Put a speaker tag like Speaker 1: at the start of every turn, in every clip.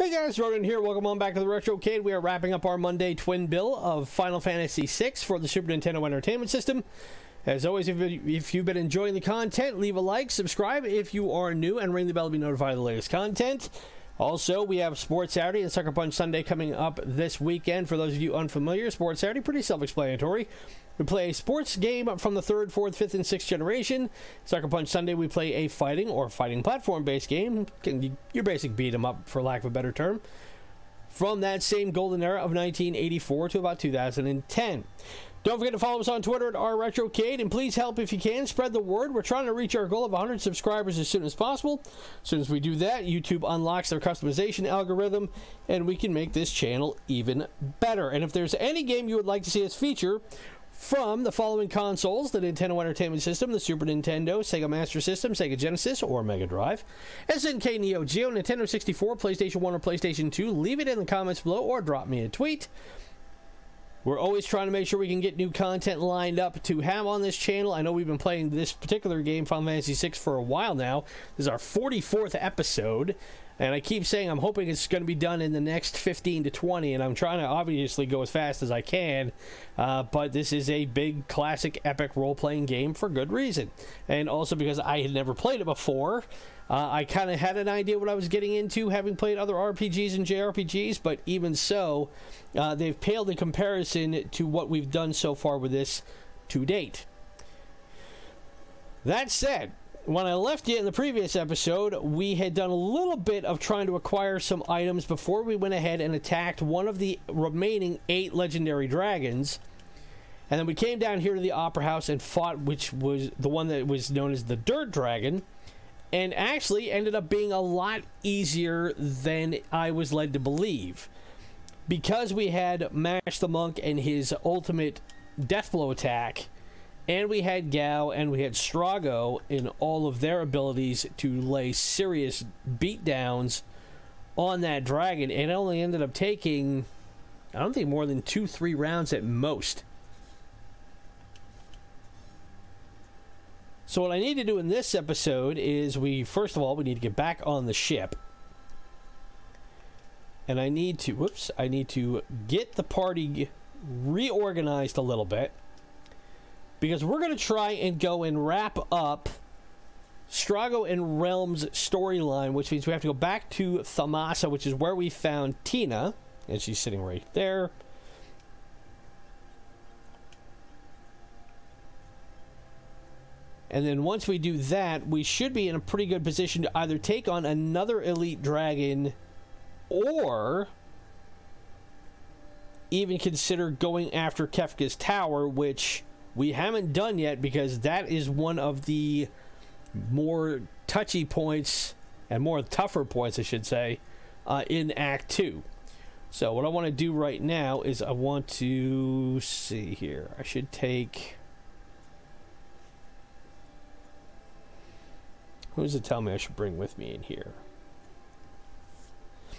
Speaker 1: Hey guys, Ronin here. Welcome on back to the Retrocade. We are wrapping up our Monday twin bill of Final Fantasy VI for the Super Nintendo Entertainment System. As always, if, you've been enjoying the content, leave a like, subscribe if you are new, and ring the bell to be notified of the latest content. Also, we have Sports Saturday and Sucker Punch Sunday coming up this weekend. For those of you unfamiliar, Sports Saturday, pretty self explanatory. We play a sports game from the third, fourth, fifth, and sixth generation. Sucker Punch Sunday, we play a fighting or fighting platform based game. Your basic beat 'em up, for lack of a better term. From that same golden era of 1984 to about 2010. Don't forget to follow us on Twitter at RRetrocade, and please help if you can. Spread the word. We're trying to reach our goal of 100 subscribers as soon as possible. As soon as we do that, YouTube unlocks their customization algorithm, and we can make this channel even better. And if there's any game you would like to see us feature, from the following consoles the Nintendo Entertainment System, the Super Nintendo, Sega Master System, Sega Genesis, or Mega Drive, SNK Neo Geo, Nintendo 64, PlayStation 1, or PlayStation 2. Leave it in the comments below or drop me a tweet. We're always trying to make sure we can get new content lined up to have on this channel. I know we've been playing this particular game, Final Fantasy VI, for a while now. This is our 44th episode. And I keep saying I'm hoping it's going to be done in the next 15 to 20, and I'm trying to obviously go as fast as I can. Uh, but this is a big, classic, epic role playing game for good reason. And also because I had never played it before. Uh, I kind of had an idea what I was getting into, having played other RPGs and JRPGs, but even so, uh, they've paled in comparison to what we've done so far with this to date. That said, when I left you in the previous episode, we had done a little bit of trying to acquire some items before we went ahead and attacked one of the remaining eight legendary dragons. And then we came down here to the Opera House and fought, which was the one that was known as the Dirt Dragon, and actually ended up being a lot easier than I was led to believe. Because we had Mash the Monk and his ultimate death blow attack and we had Gau and we had Strago in all of their abilities to lay serious beatdowns on that dragon. And it only ended up taking, I don't think, more than two, three rounds at most. So what I need to do in this episode is we, first of all, we need to get back on the ship. And I need to, whoops, I need to get the party reorganized a little bit because we're going to try and go and wrap up Strago and Relm's storyline, which means we have to go back to Thamasa, which is where we found Tina, and she's sitting right there. And then once we do that, we should be in a pretty good position to either take on another elite dragon or even consider going after Kefka's tower, which we haven't done yet because that is one of the more touchy points and more tougher points, I should say, uh, in Act 2. So, what I want to do right now is I want to see here. I should take. Who does it tell me I should bring with me in here?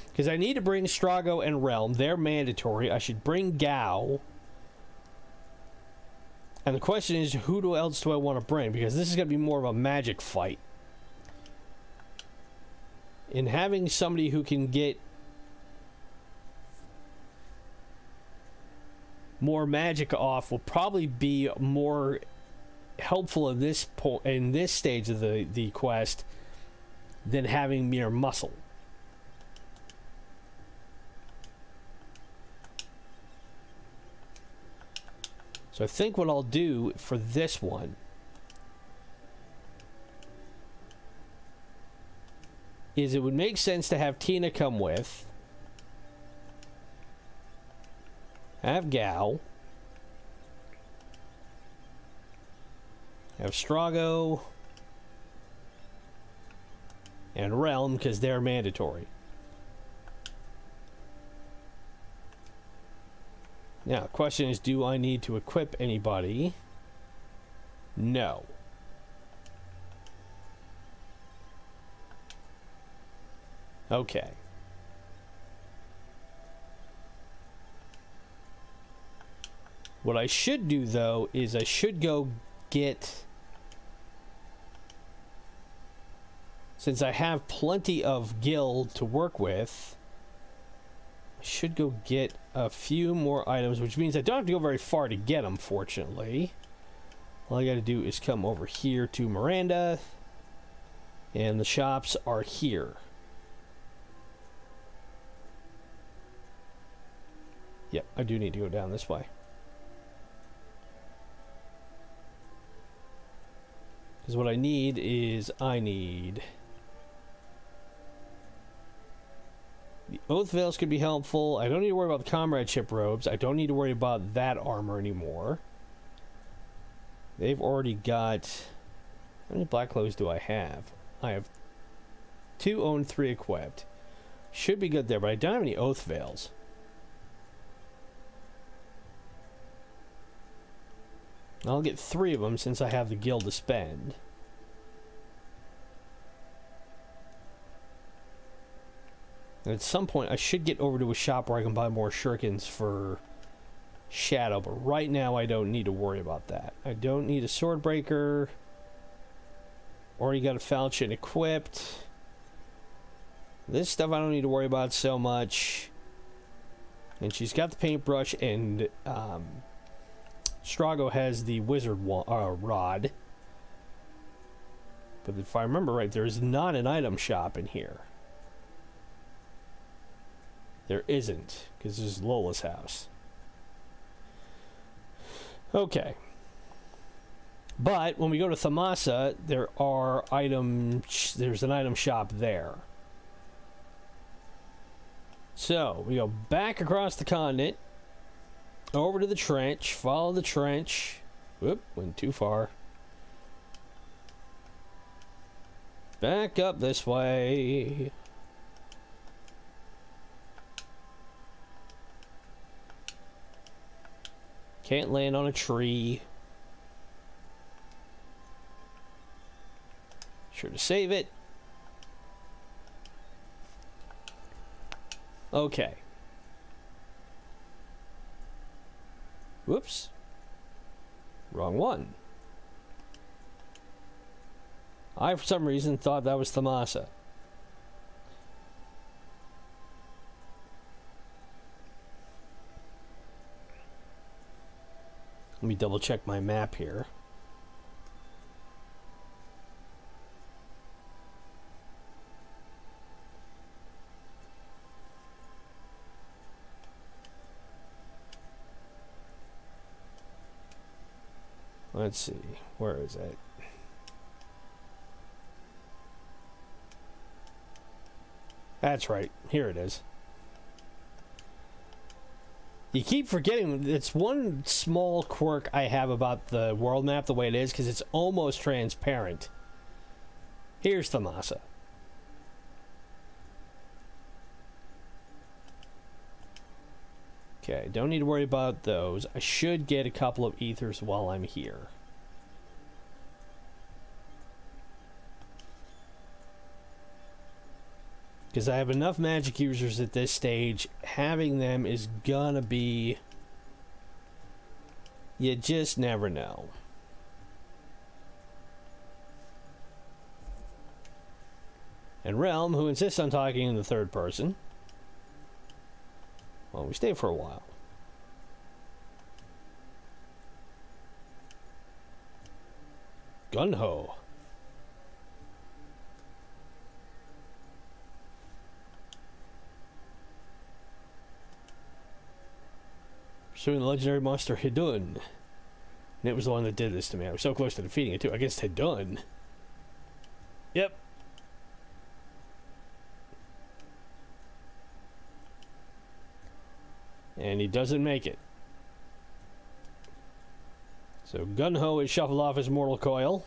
Speaker 1: Because I need to bring Strago and Relm. They're mandatory. I should bring Gau. And the question is, who else do I want to bring? Because this is going to be more of a magic fight. In having somebody who can get more magic off will probably be more helpful in this point in this stage of the, the quest than having mere muscle. I think what I'll do for this one is it would make sense to have Tina come with. Have Gau. Have Strago. And Relm, because they're mandatory. Now, question is, do I need to equip anybody? No. Okay. What I should do, though, is I should go get... Since I have plenty of gil to work with, I should go get a few more items, which means I don't have to go very far to get them, fortunately. All I gotta do is come over here to Maranda, and the shops are here. Yep, I do need to go down this way. Because what I need is I need... The Oath Veils could be helpful. I don't need to worry about the Comradeship Robes. I don't need to worry about that armor anymore. They've already got... How many black clothes do I have? I have two owned, three equipped. Should be good there, but I don't have any Oath Veils. I'll get three of them since I have the guild to spend. And at some point, I should get over to a shop where I can buy more shurikens for Shadow, but right now I don't need to worry about that. I don't need a sword breaker. Already got a falchion equipped. This stuff I don't need to worry about so much. And she's got the paintbrush, and um, Strago has the wizard uh, rod. But if I remember right, there's not an item shop in here. There isn't, because this is Lola's house. Okay. But when we go to Thamasa, there are items. There's an item shop there. So we go back across the continent, over to the trench, follow the trench. Whoop, went too far. Back up this way. Can't land on a tree. Sure to save it. Okay. Whoops. Wrong one. I, for some reason, thought that was Thamasa. Let me double check my map here. Let's see, where is it? That's right, here it is. You keep forgetting it's one small quirk I have about the world map the way it is because it's almost transparent. Here's Thamasa. Okay, don't need to worry about those. I should get a couple of ethers while I'm here. Because I have enough magic users at this stage, having them is gonna be... You just never know. And Relm, who insists on talking in the third person. Well, we stay for a while. Gungho. Pursuing the legendary monster Hidon. And it was the one that did this to me. I was so close to defeating it too. Against Hidon. Yep, and he doesn't make it. So Gungho is shuffled off his mortal coil.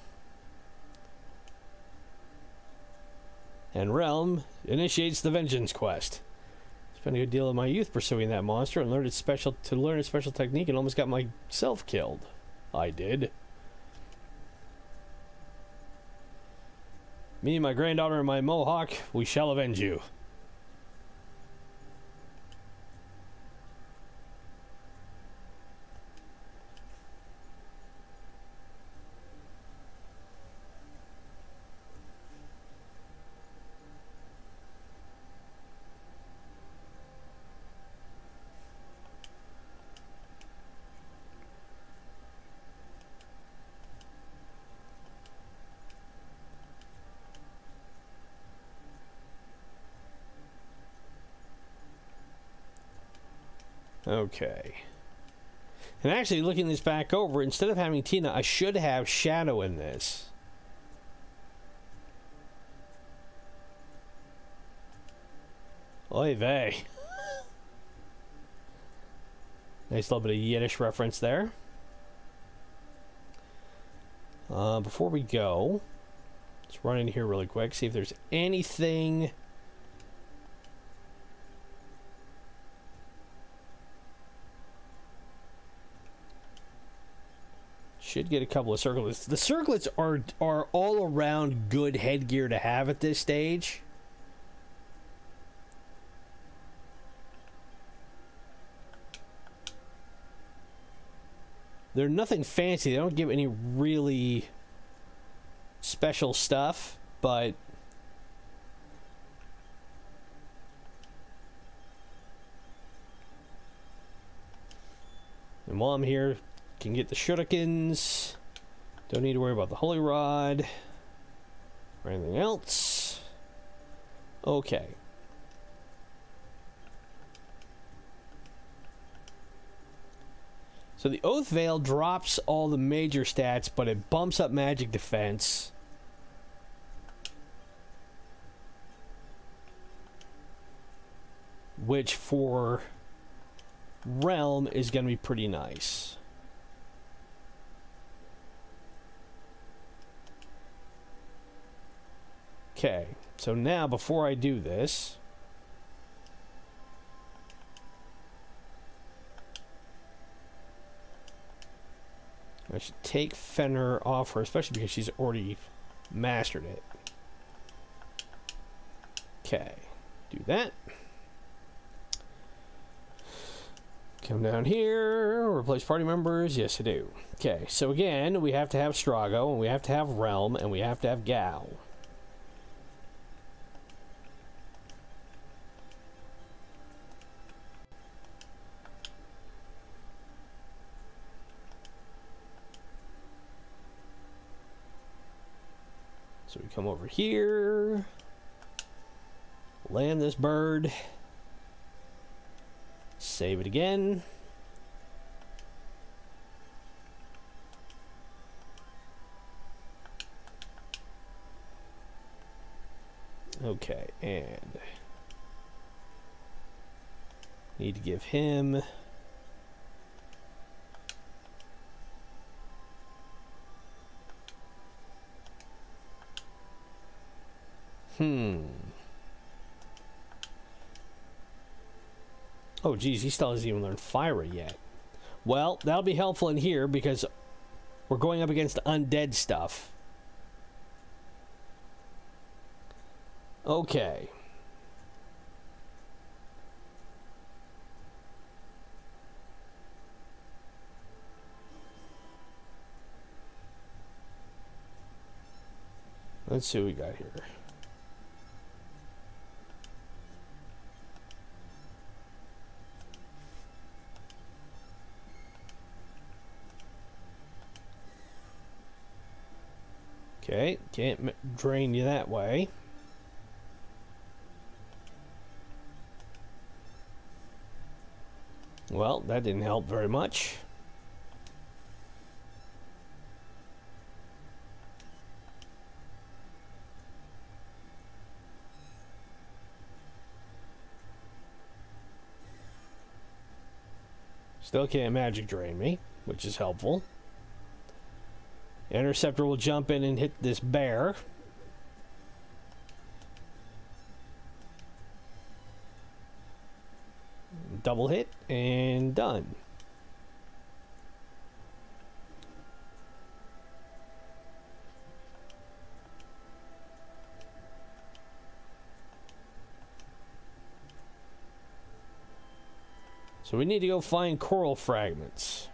Speaker 1: And Relm initiates the vengeance quest. Spent a good deal of my youth pursuing that monster and learned its special to learn its special technique and almost got myself killed. I did. Me, my granddaughter, and my mohawk, we shall avenge you. Okay. And actually, looking this back over, instead of having Tina, I should have Shadow in this. Oy vey. Nice little bit of Yiddish reference there. Uh, before we go, let's run in here really quick, see if there's anything Should get a couple of circlets. The circlets are are all around good headgear to have at this stage. They're nothing fancy. They don't give any really special stuff, but And while I'm here, can get the shurikens. Don't need to worry about the holy rod or anything else. Okay. So the Oath Veil drops all the major stats, but it bumps up magic defense. Which for Relm is going to be pretty nice. Okay, so now before I do this, I should take Fenrir off her, especially because she's already mastered it. Okay, do that. Come down here, replace party members. Yes, I do. Okay, so again, we have to have Strago, and we have to have Relm, and we have to have Gau. Come over here, land this bird, save it again. Okay, and need to give him Hmm. Oh, geez, he still hasn't even learned Fire yet. Well, that'll be helpful in here because we're going up against undead stuff. Okay. Let's see what we got here. Okay, can't drain you that way. Well, that didn't help very much. Still can't magic drain me, which is helpful. Interceptor will jump in and hit this bear. Double hit and done. So we need to go find coral fragments.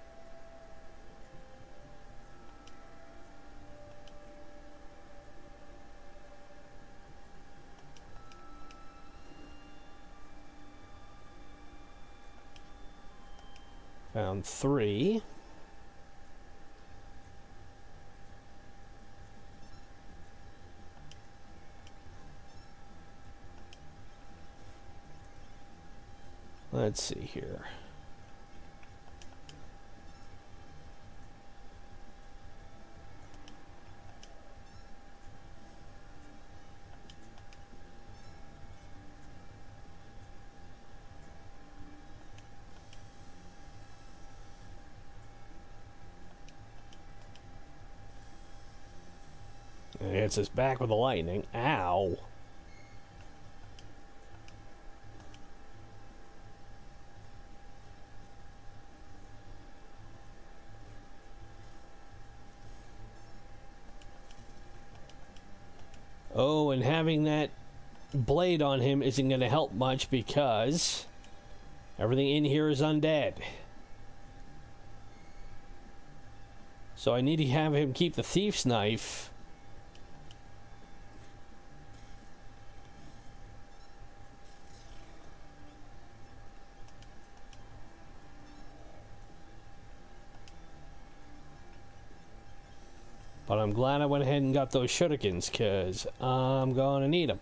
Speaker 1: Found three. Let's see here. Hits us back with the lightning. Ow. Oh, and having that blade on him isn't going to help much because everything in here is undead. So I need to have him keep the thief's knife. But I'm glad I went ahead and got those shurikens because I'm going to need them.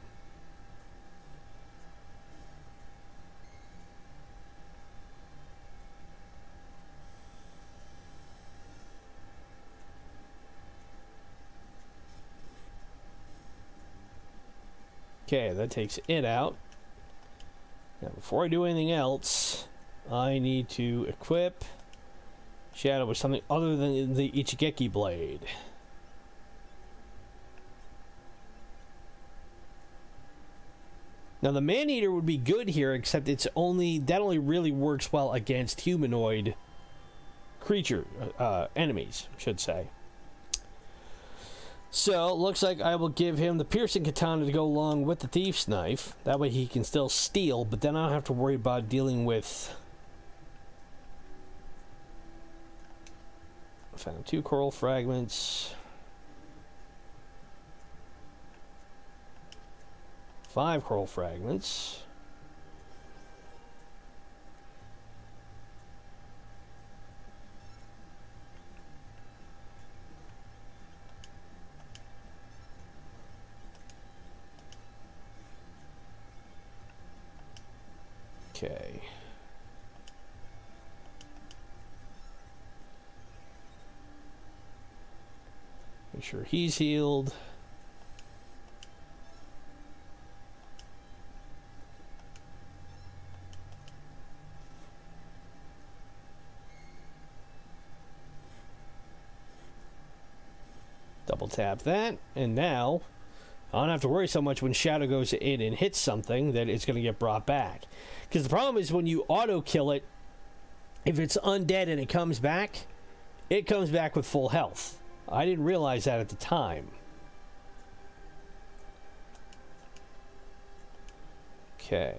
Speaker 1: Okay, that takes it out. Now, before I do anything else, I need to equip Shadow with something other than the Ichigeki blade. Now, the Man-Eater would be good here, except it's only that only really works well against humanoid creature uh, enemies, should say. So, looks like I will give him the piercing katana to go along with the thief's knife. That way he can still steal, but then I don't have to worry about dealing with... Found two coral fragments. Five coral fragments. Okay. Make sure he's healed. Double tap that, and now I don't have to worry so much when Shadow goes in and hits something that it's going to get brought back. Because the problem is when you auto kill it, if it's undead and it comes back, it comes back with full health. I didn't realize that at the time. Okay.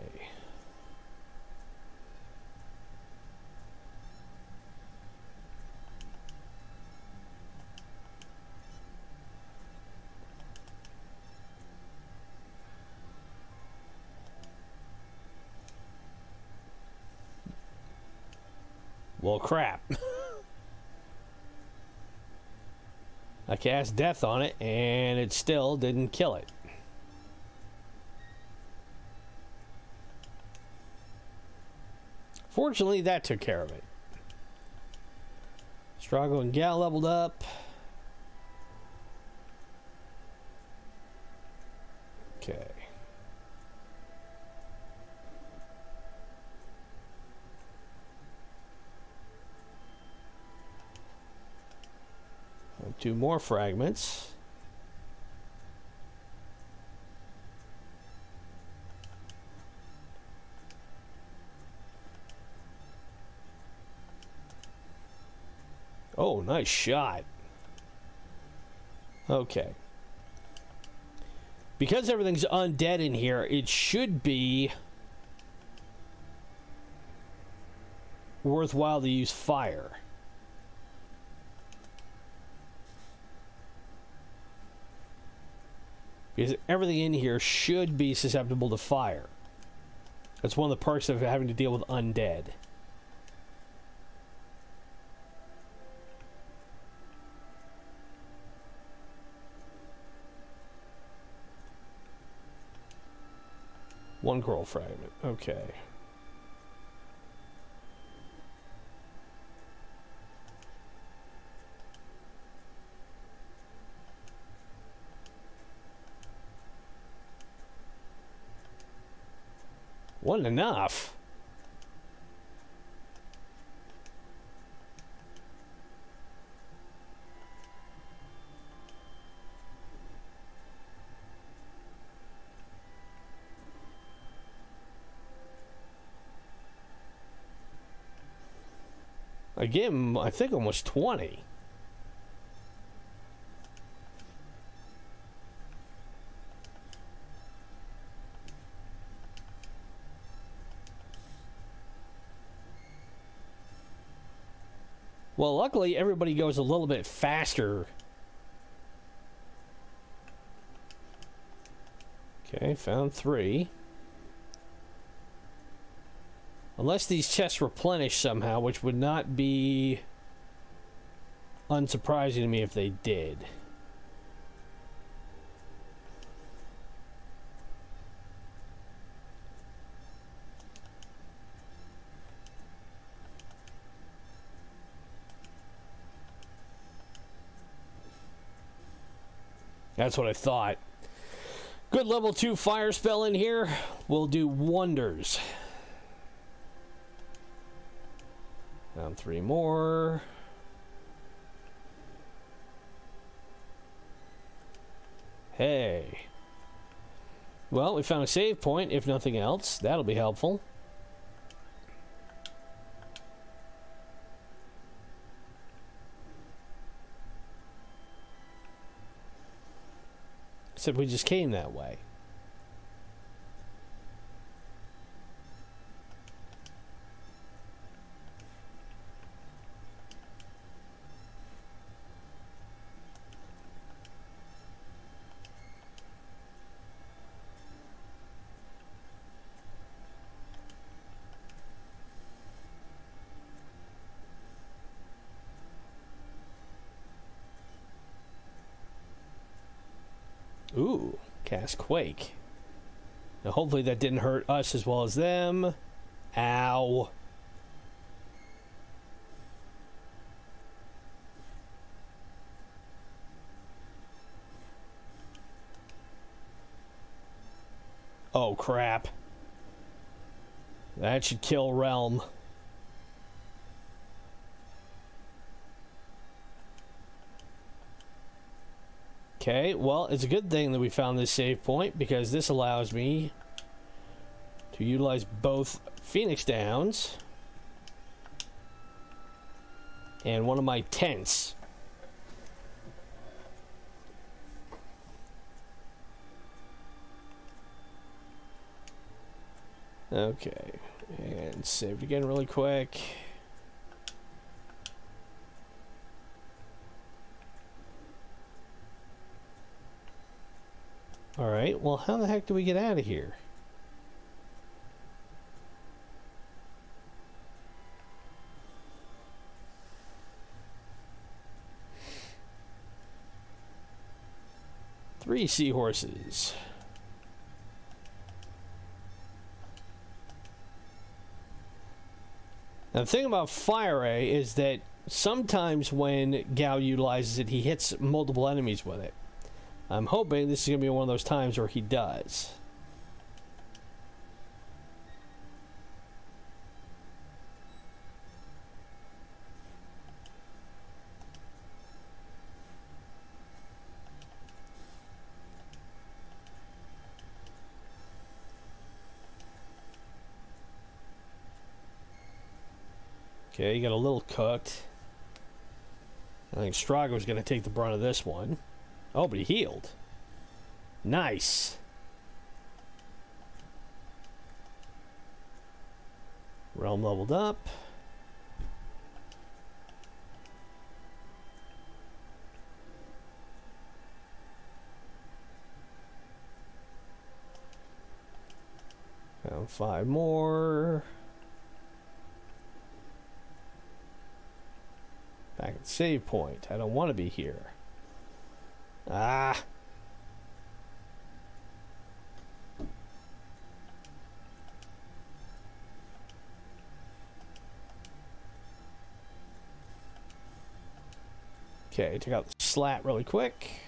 Speaker 1: Well, crap. I cast death on it, and it still didn't kill it. Fortunately, that took care of it. Strago and Gau leveled up. Okay. Two more fragments. Oh, nice shot. Okay. Because everything's undead in here, it should be worthwhile to use fire. Because everything in here should be susceptible to fire. That's one of the perks of having to deal with undead. One coral fragment. Okay. wasn't enough. Again, I think almost 20. Well, luckily, everybody goes a little bit faster. Okay, found three. Unless these chests replenish somehow, which would not be unsurprising to me if they did. That's what I thought. Good level 2 fire spell in here will do wonders. Down three more. Hey. Well, we found a save point, if nothing else. That'll be helpful. We just came that way. Ooh, Quake. Now, hopefully that didn't hurt us as well as them. Ow. Oh, crap. That should kill Relm. Okay, well, it's a good thing that we found this save point because this allows me to utilize both Phoenix Downs and one of my tents. Okay, and save it again really quick. Alright, well, how the heck do we get out of here? Three seahorses. Now, the thing about Fire Ray is that sometimes when Gau utilizes it, he hits multiple enemies with it. I'm hoping this is going to be one of those times where he does. Okay, you got a little cooked. I think Strago's going to take the brunt of this one. Oh, but he healed. Nice. Relm leveled up. Found five more. Back at save point. I don't want to be here. Ah. Okay, take out the slat really quick.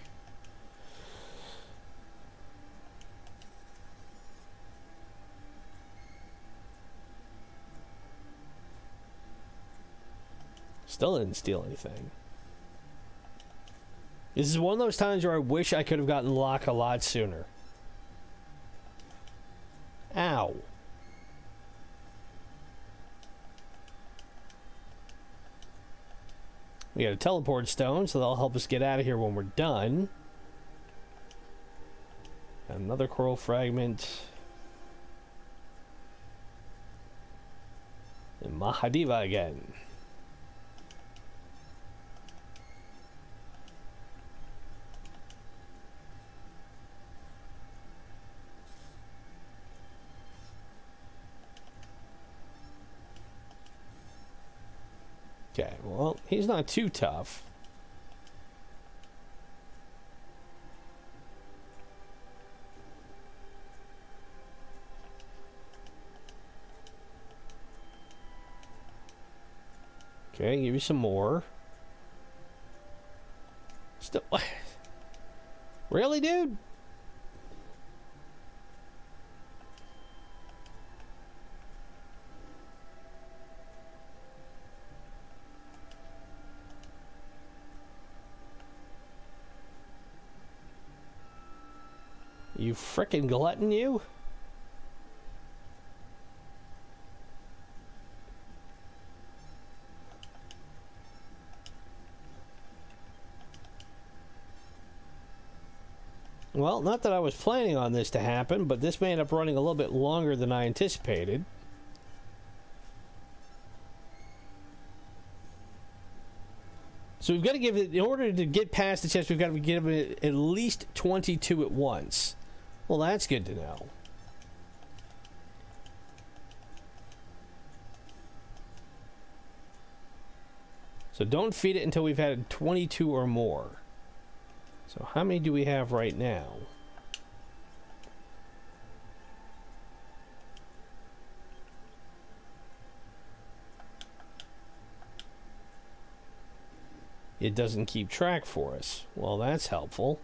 Speaker 1: Still didn't steal anything. This is one of those times where I wish I could have gotten lock a lot sooner. Ow. We got a teleport stone, so that'll help us get out of here when we're done. Another coral fragment. And Mahadeva again. Okay, well, he's not too tough. Okay, give you some more. Still, really, dude? You frickin' glutton, you? Well, not that I was planning on this to happen, but this may end up running a little bit longer than I anticipated. So we've got to give it, in order to get past the chest, we've got to give it at least 22 at once. Well, that's good to know. So don't feed it until we've had 22 or more. So how many do we have right now? It doesn't keep track for us. Well, that's helpful.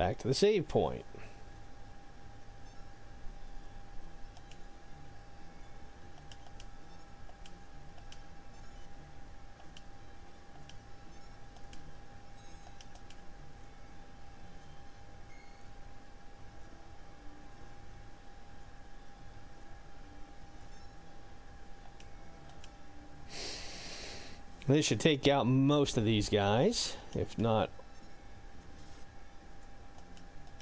Speaker 1: Back to the save point. This should take out most of these guys, if not...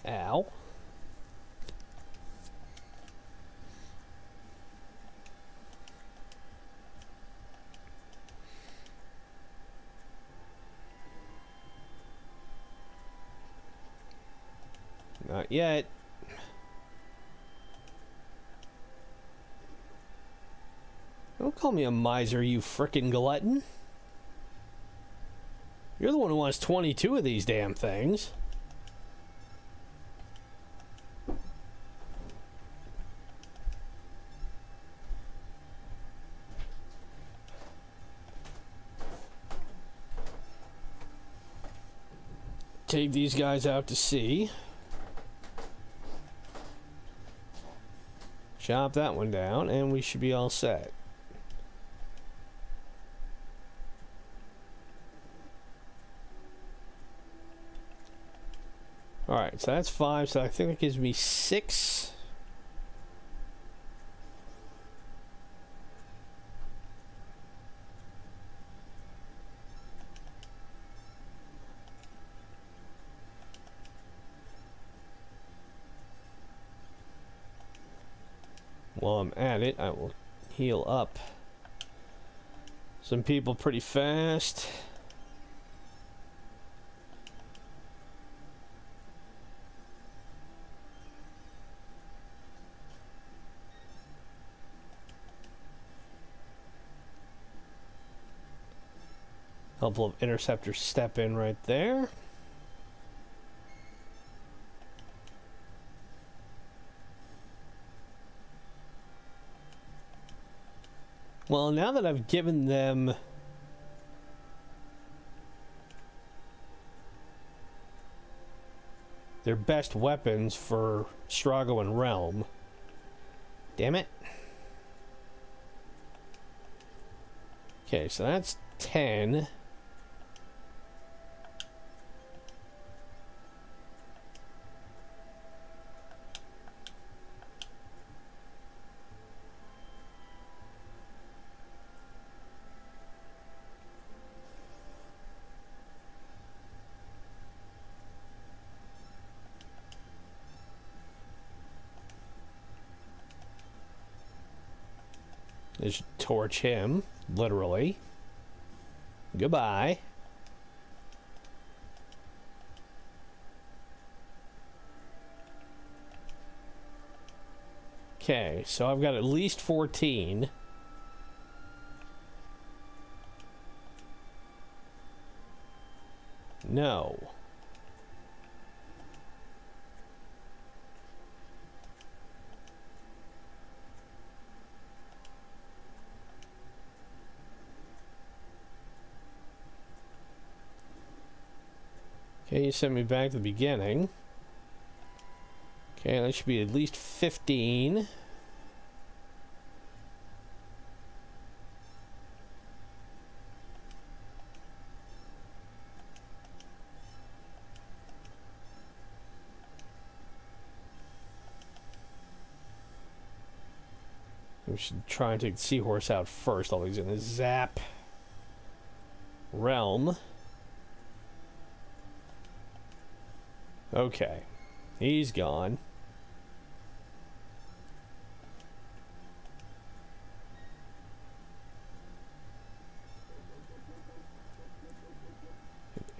Speaker 1: Ow. Not yet. Don't call me a miser, you frickin' glutton. You're the one who wants 22 of these damn things. These guys out to sea. Chop that one down, and we should be all set. Alright, so that's five, so I think that gives me six. While I'm at it, I will heal up some people pretty fast. A couple of interceptors step in right there. Well, now that I've given them their best weapons for Strago and Relm. Damn it. Okay, so that's 10. Just torch him, literally. Goodbye. Okay, so I've got at least 14. No. Okay, you sent me back to the beginning. Okay, that should be at least 15. We should try and take seahorse out first. All he's in the zap realm. Okay. He's gone.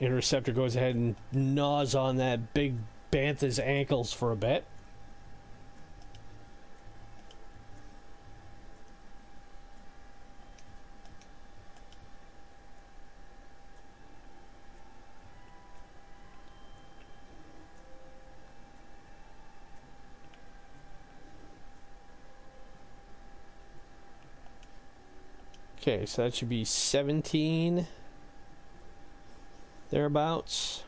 Speaker 1: Interceptor goes ahead and gnaws on that big Bantha's ankles for a bit. Okay, so that should be 17 thereabouts.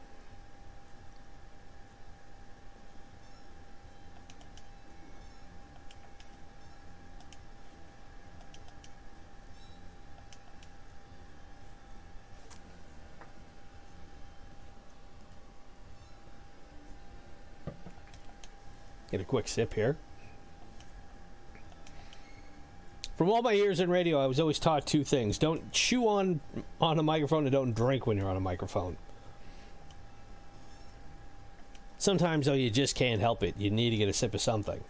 Speaker 1: Get a quick sip here. From all my years in radio, I was always taught two things: don't chew on on a microphone, and don't drink when you're on a microphone. Sometimes, though, you just can't help it. You need to get a sip of something.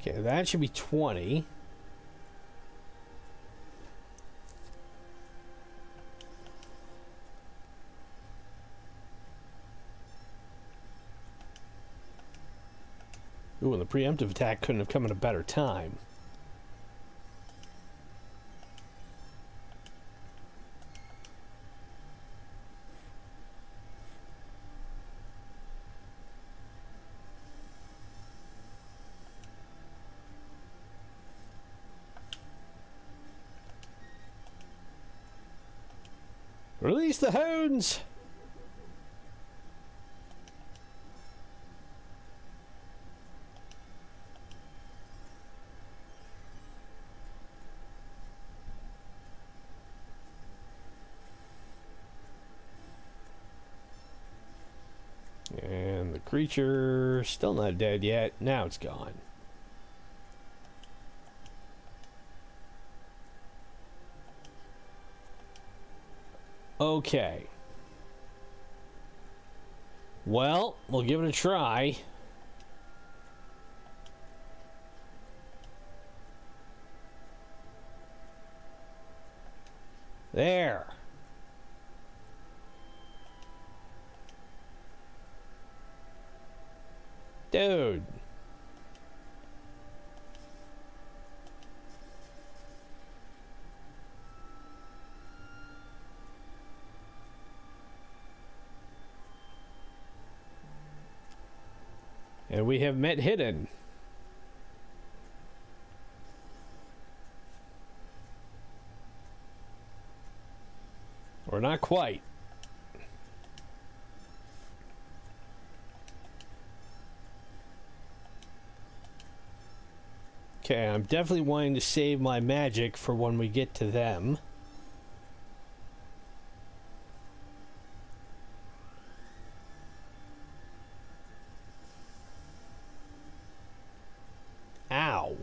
Speaker 1: Okay, that should be 20. Ooh, and the preemptive attack couldn't have come at a better time. Release the hounds! And the creature still not dead yet. Now it's gone. Okay. Well, we'll give it a try. There. Dude. And we have met Hidon. Or not quite. Okay, I'm definitely wanting to save my magic for when we get to them. Ow.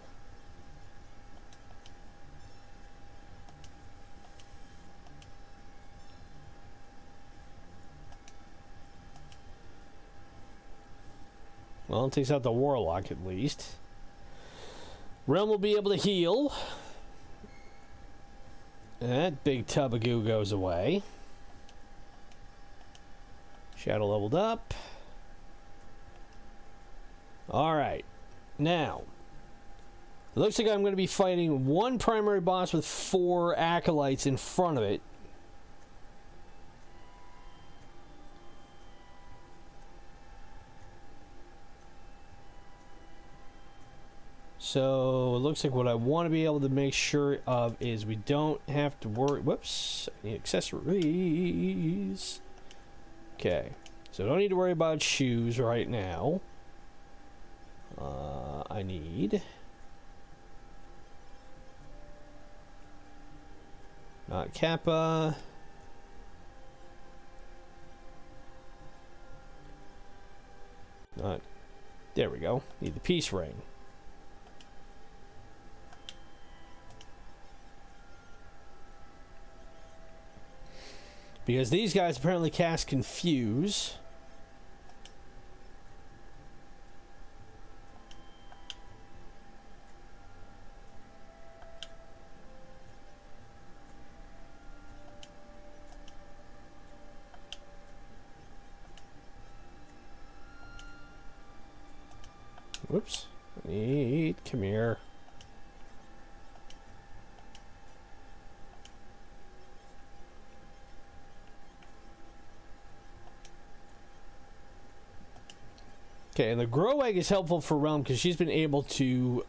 Speaker 1: Well, it takes out the Warlock at least. Relm will be able to heal. That big tub of goo goes away. Shadow leveled up. Alright. Now. It looks like I'm going to be fighting one primary boss with four acolytes in front of it. So it looks like what I want to be able to make sure of is we don't have to worry. Whoops, accessories. Okay, so don't need to worry about shoes right now. Uh, I need. Not Kappa. Not. There we go. Need the peace ring. Because these guys apparently cast Confuse. Whoops. Need, come here. Okay, and the grow egg is helpful for Relm because she's been able to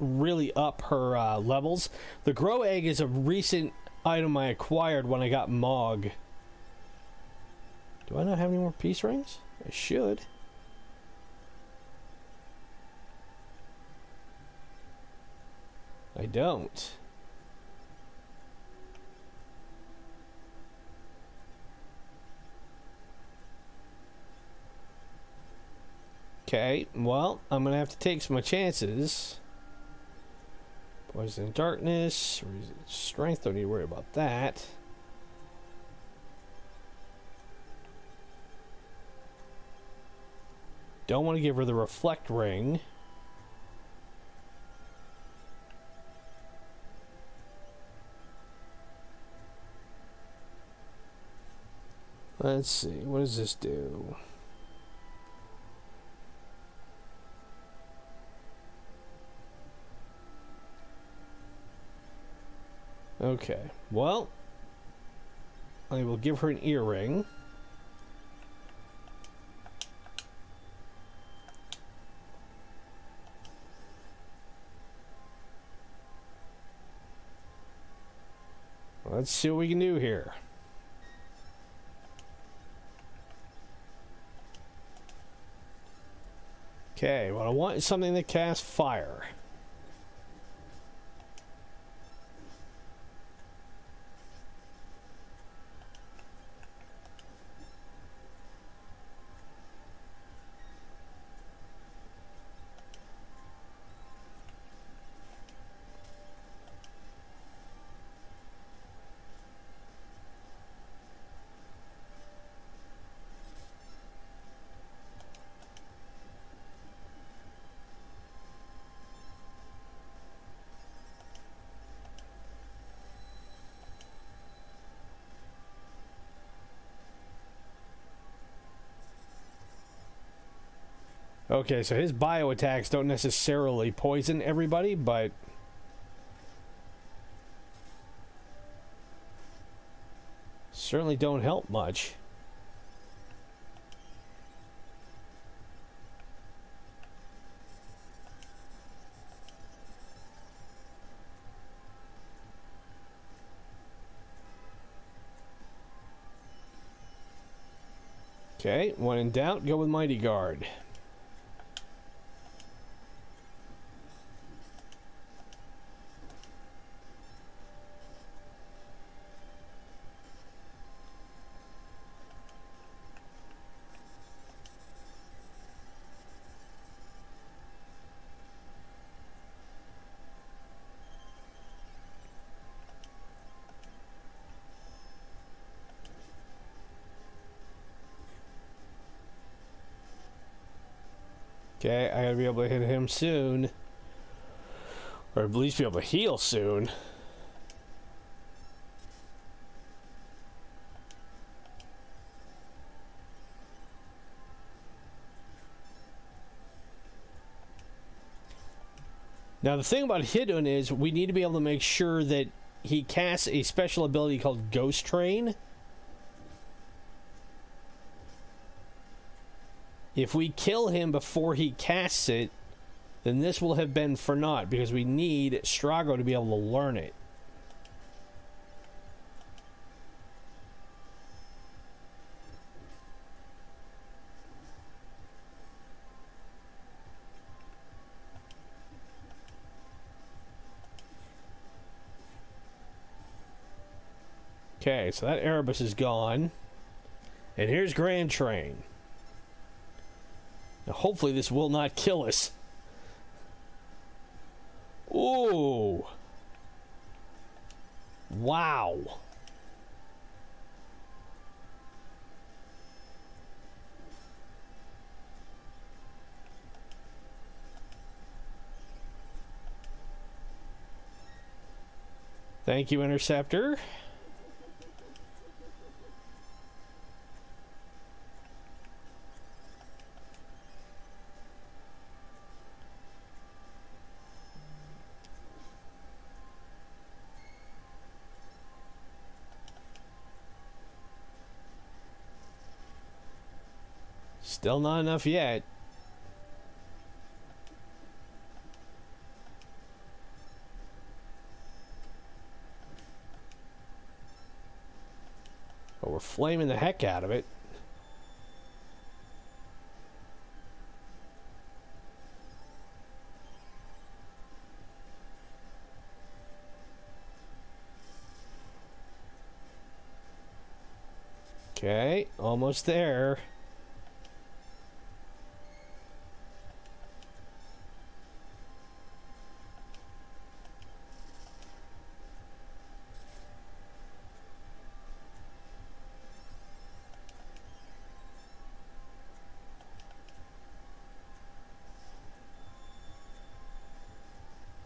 Speaker 1: really up her uh, levels. The grow egg is a recent item I acquired when I got Mog. Do I not have any more peace rings? I should. I don't. Okay, well, I'm to have to take some chances. Poison darkness, strength, don't need to worry about that. Don't want to give her the reflect ring. Let's see, what does this do? Okay, well, I will give her an earring. Let's see what we can do here. Okay, what I want something that casts fire. Okay, so his bio attacks don't necessarily poison everybody, but certainly don't help much. Okay, when in doubt, go with Mighty Guard. Be able to hit him soon. Or at least be able to heal soon. Now the thing about Hidon is we need to be able to make sure that he casts a special ability called Ghost Train. If we kill him before he casts it, then this will have been for naught because we need Strago to be able to learn it. Okay, so that Erebus is gone. And here's Grand Train. Now, hopefully this will not kill us. Ooh. Wow. Thank you, Interceptor. Still not enough yet. But we're flaming the heck out of it. Okay, almost there.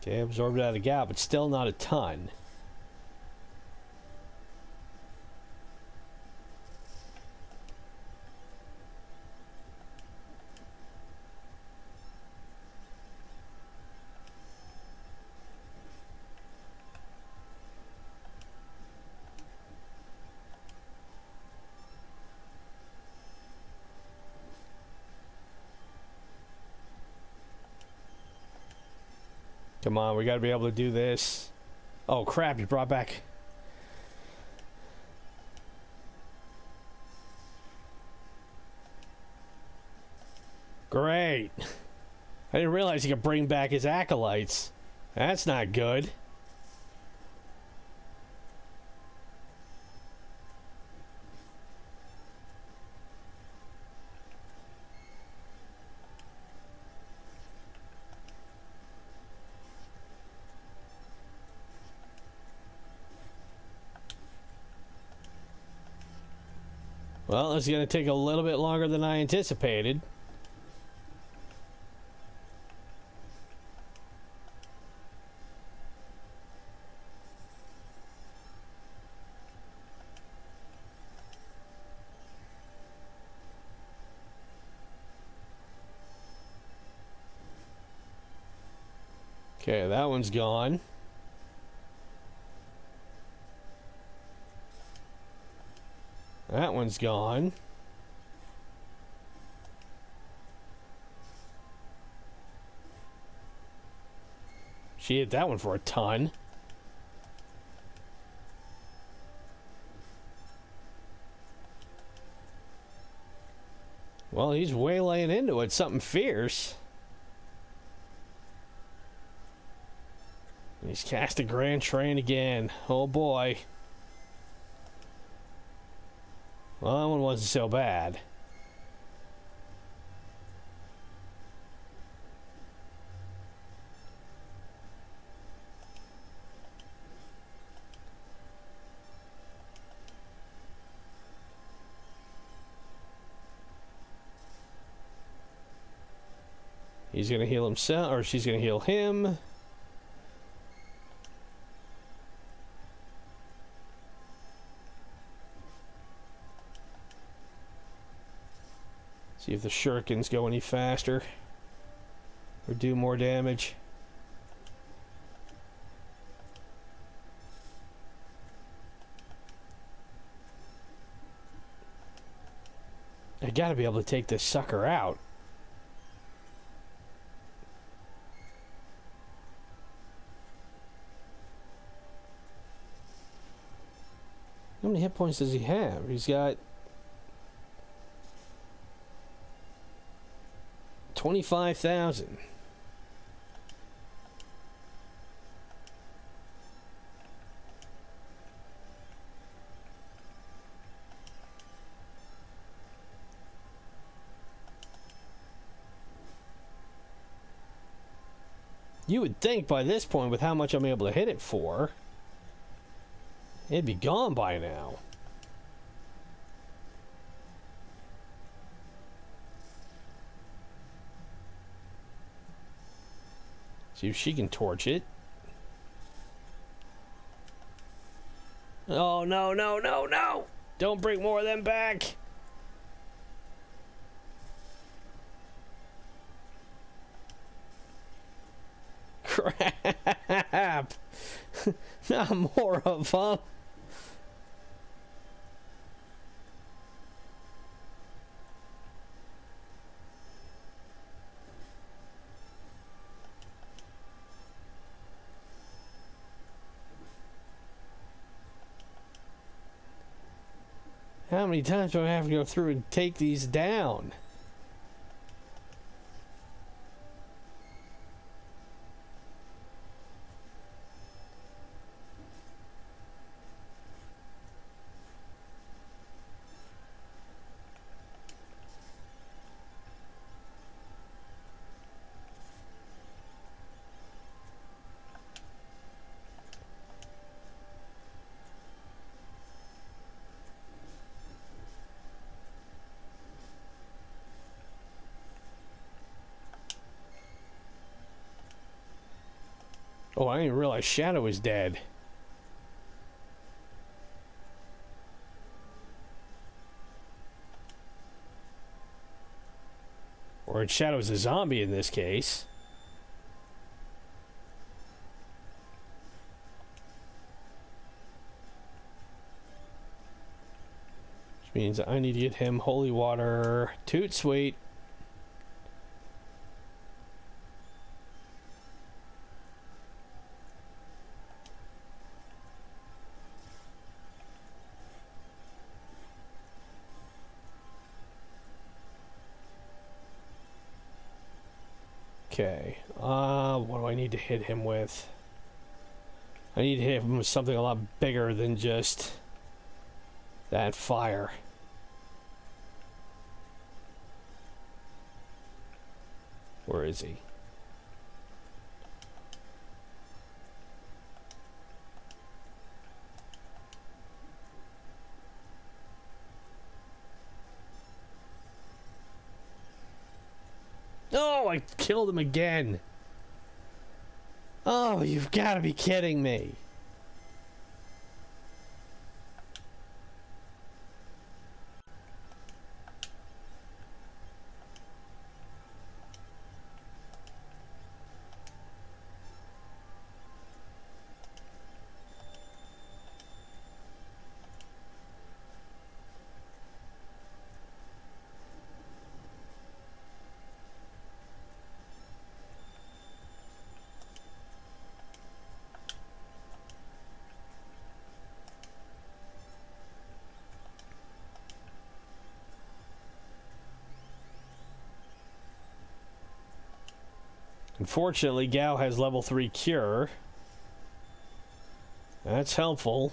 Speaker 1: Okay, absorbed out of the gap, but still not a ton. Come on, we gotta be able to do this. Oh crap, you brought back... Great. I didn't realize he could bring back his acolytes. That's not good. It's going to take a little bit longer than I anticipated. Okay, that one's gone. That one's gone. She hit that one for a ton. Well, he's waylaying into it. Something fierce. He's cast a grand train again. Oh boy. Well, that one wasn't so bad. He's gonna heal himself, or she's gonna heal him. See if the shurikens go any faster or do more damage. I gotta be able to take this sucker out. How many hit points does he have? He's got 25,000. You would think by this point, with how much I'm able to hit it for, it'd be gone by now. See if she can torch it. Oh, no, no, no, no! Don't bring more of them back! Crap! Not more of them. Many times do I have to go through and take these down? Oh, I didn't realize Shadow is dead. Or Shadow's a zombie in this case. Which means I need to get him holy water. Toot sweet. Okay. Uh, what do I need to hit him with? I need to hit him with something a lot bigger than just that fire. Where is he? Oh, I killed him again. Oh, you've got to be kidding me. Unfortunately, Gau has level 3 cure. That's helpful.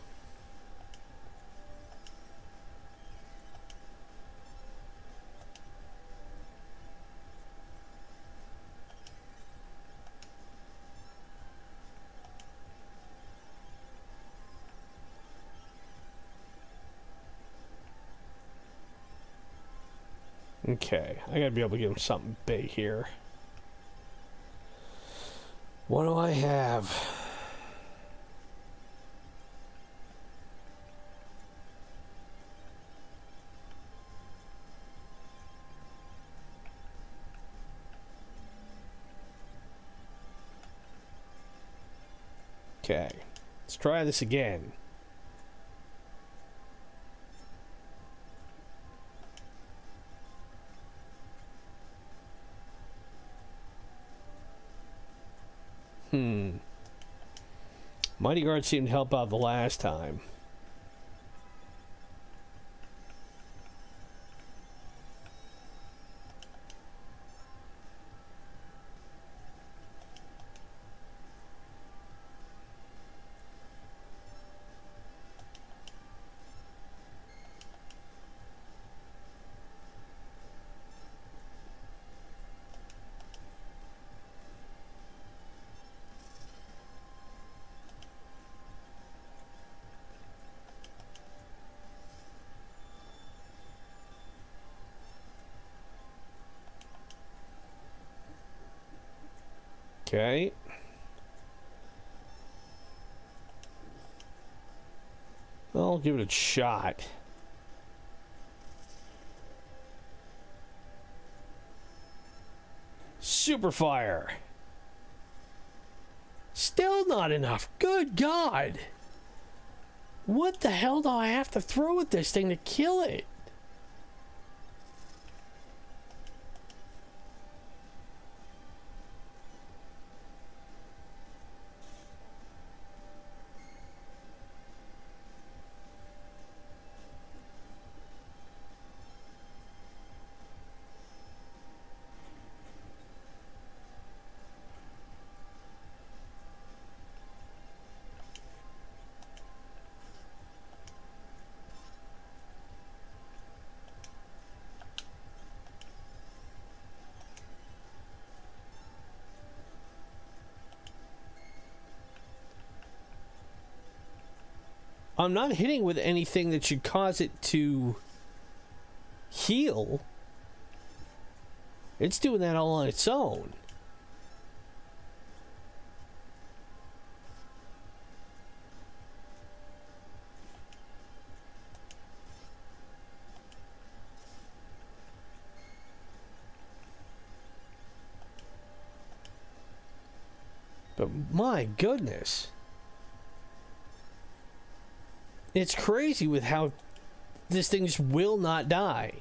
Speaker 1: Okay, I gotta be able to give him something big here. What do I have? Okay, let's try this again. Hmm. Mighty Guard seemed to help out the last time. Okay. I'll give it a shot. Super fire. Still not enough. Good God. What the hell do I have to throw at this thing to kill it? I'm not hitting with anything that should cause it to heal. It's doing that all on its own. But my goodness. It's crazy with how this thing just will not die.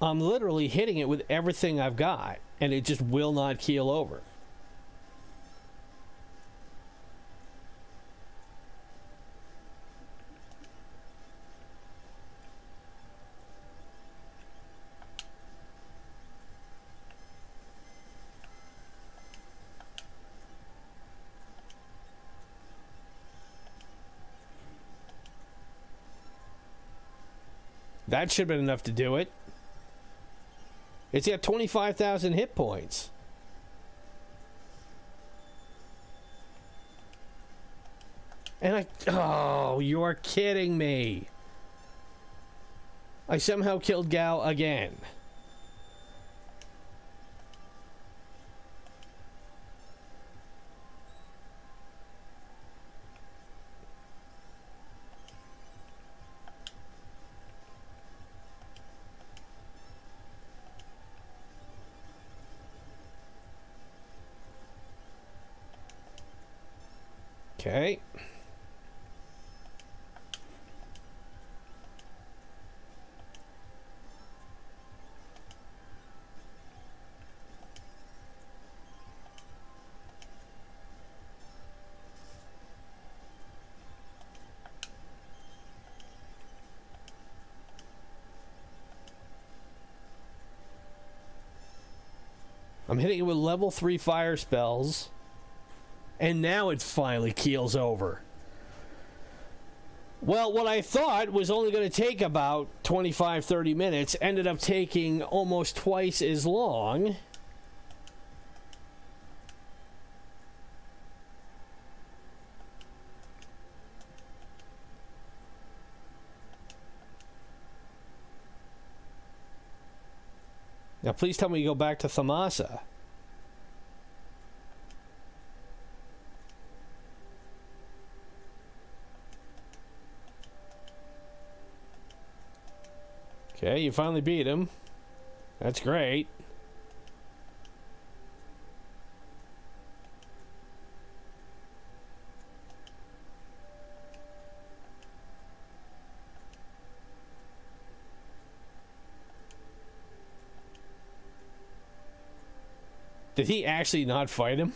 Speaker 1: I'm literally hitting it with everything I've got, and it just will not keel over. That should have been enough to do it. It's got 25,000 hit points. And I... Oh, you're kidding me. I somehow killed Gau again. Okay. I'm hitting it with level 3 fire spells. And now it finally keels over. Well, what I thought was only going to take about 25 30 minutes ended up taking almost twice as long. Now, please tell me you go back to Thamasa. Okay, you finally beat him. That's great. Did he actually not fight him?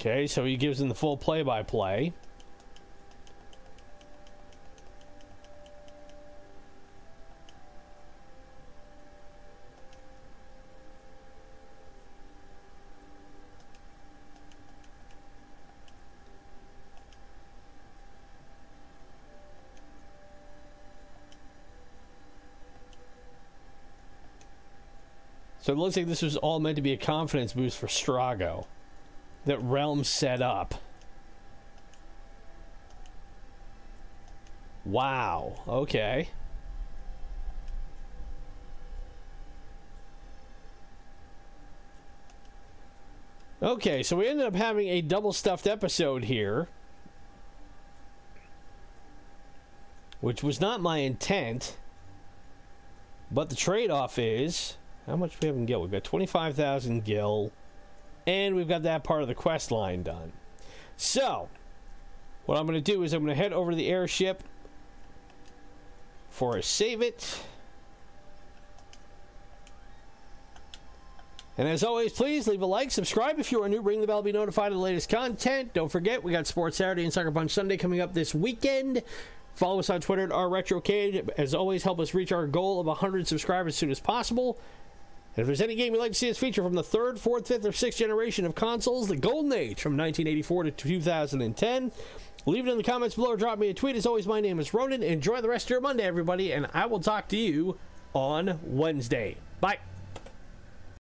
Speaker 1: Okay, so he gives him the full play-by-play. So it looks like this was all meant to be a confidence boost for Strago that Relm set up. Wow. Okay. Okay, so we ended up having a double stuffed episode here. Which was not my intent. But the trade off is how much we have in gil? We've got 25,000 gil. And we've got that part of the quest line done. So, what I'm going to do is I'm going to head over to the airship for a save it. And as always, please leave a like, subscribe if you are new, ring the bell be notified of the latest content. Don't forget, we got Sports Saturday and Soccer Punch Sunday coming up this weekend. Follow us on Twitter at our RRetrocade. As always, help us reach our goal of 100 subscribers as soon as possible. And if there's any game you'd like to see us feature from the third, fourth, fifth, or sixth generation of consoles, the Golden Age from 1984 to 2010, leave it in the comments below or drop me a tweet. As always, my name is Ronin. Enjoy the rest of your Monday, everybody, and I will talk to you on Wednesday. Bye.